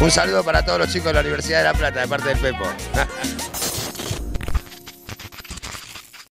Un saludo para todos los chicos de la Universidad de La Plata, de parte del Pepo.